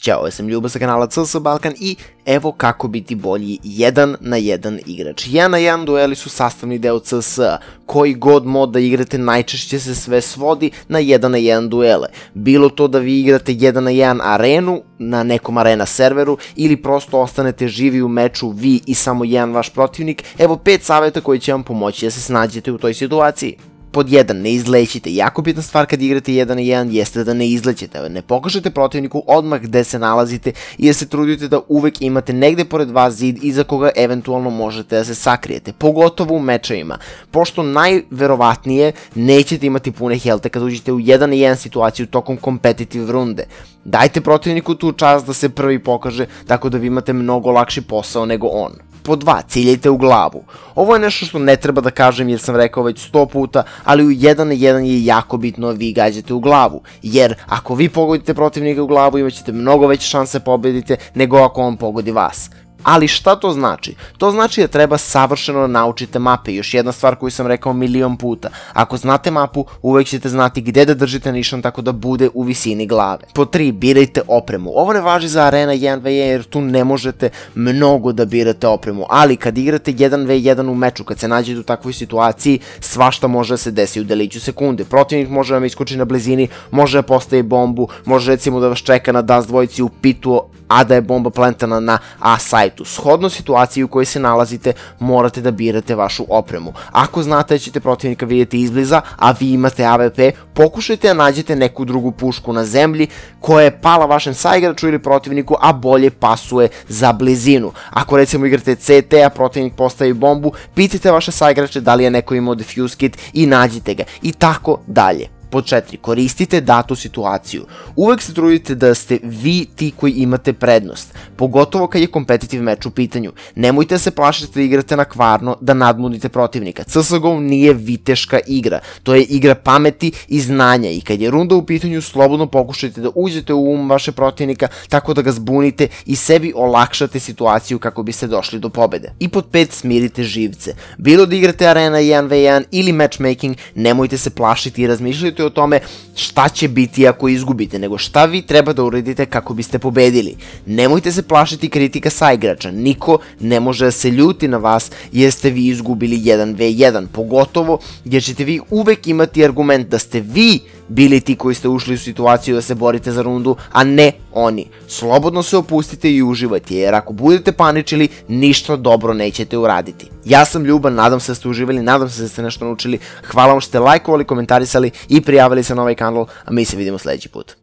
Ćao, ja sam Ljuba sa kanala CS Balkan i evo kako biti bolji 1 na 1 igrač. 1 na 1 dueli su sastavni deo CS, koji god mod da igrate najčešće se sve svodi na 1 na 1 duele. Bilo to da vi igrate 1 na 1 arenu na nekom arena serveru ili prosto ostanete živi u meču vi i samo jedan vaš protivnik, evo 5 saveta koji će vam pomoći da se snađete u toj situaciji pod 1, ne izlećite. Jako bitna stvar kad igrate 1 na 1 jeste da ne izlećete. Ne pokažete protivniku odmah gde se nalazite i da se trudite da uvek imate negde pored vas zid iza koga eventualno možete da se sakrijete. Pogotovo u mečevima. Pošto najverovatnije nećete imati pune helte kad uđete u 1 na 1 situaciju tokom competitive runde. Dajte protivniku tu čast da se prvi pokaže tako da vi imate mnogo lakši posao nego on. Po dva, ciljajte u glavu. Ovo je nešto što ne treba da kažem jer sam rekao već sto puta, ali u 1 na 1 je jako bitno da vi gađate u glavu. Jer ako vi pogodite protivnika u glavu imaćete mnogo veće šanse pobedite nego ako on pogodi vas. Ali šta to znači? To znači da treba savršeno da naučite mape. Još jedna stvar koju sam rekao milion puta. Ako znate mapu, uvek ćete znati gde da držite nišan tako da bude u visini glave. Po 3. Birajte opremu. Ovo ne važi za Arena 1v1 jer tu ne možete mnogo da birate opremu. Ali kad igrate 1v1 u meču, kad se nađete u takvoj situaciji, svašta može da se desi u deliću sekunde. Protivnik može da vam iskoči na blizini, može da postaje bombu, može recimo da vas čeka na Dust dvojici u pitu, a da je bomba plantana na A sajtu. Shodno situaciji u kojoj se nalazite, morate da birate vašu opremu. Ako znate da ćete protivnika vidjeti izbliza, a vi imate AVP, pokušajte da nađete neku drugu pušku na zemlji koja je pala vašem saigraču ili protivniku, a bolje pasuje za blizinu. Ako recimo igrate CT, a protivnik postavi bombu, pitajte vaše saigrače da li je neko imao defuse kit i nađite ga. I tako dalje. Pod četiri, koristite datu situaciju. Uvek se trudite da ste vi ti koji imate prednost, pogotovo kad je kompetitiv meč u pitanju. Nemojte se plašiti da igrate na kvarno, da nadmudite protivnika. CSGO nije viteška igra, to je igra pameti i znanja i kad je runda u pitanju, slobodno pokušajte da uđete u um vaše protivnika tako da ga zbunite i sebi olakšate situaciju kako biste došli do pobede. I pod pet, smirite živce. Bilo da igrate arena 1v1 ili matchmaking, nemojte se plašiti i razmišljajte razmišljate o tome šta će biti ako izgubite, nego šta vi treba da uradite kako biste pobedili. Nemojte se plašiti kritika sa igrača, niko ne može da se ljuti na vas jer ste vi izgubili 1v1, pogotovo jer ćete vi uvek imati argument da ste vi bili ti koji ste ušli u situaciju da se borite za rundu, a ne oni. Slobodno se opustite i uživajte, jer ako budete paničili, ništa dobro nećete uraditi. Ja sam Ljuban, nadam se da ste uživali, nadam se da ste nešto naučili. Hvala vam što ste lajkovali, komentarisali i prijavili se na ovaj kanal, a mi se vidimo sledeći put.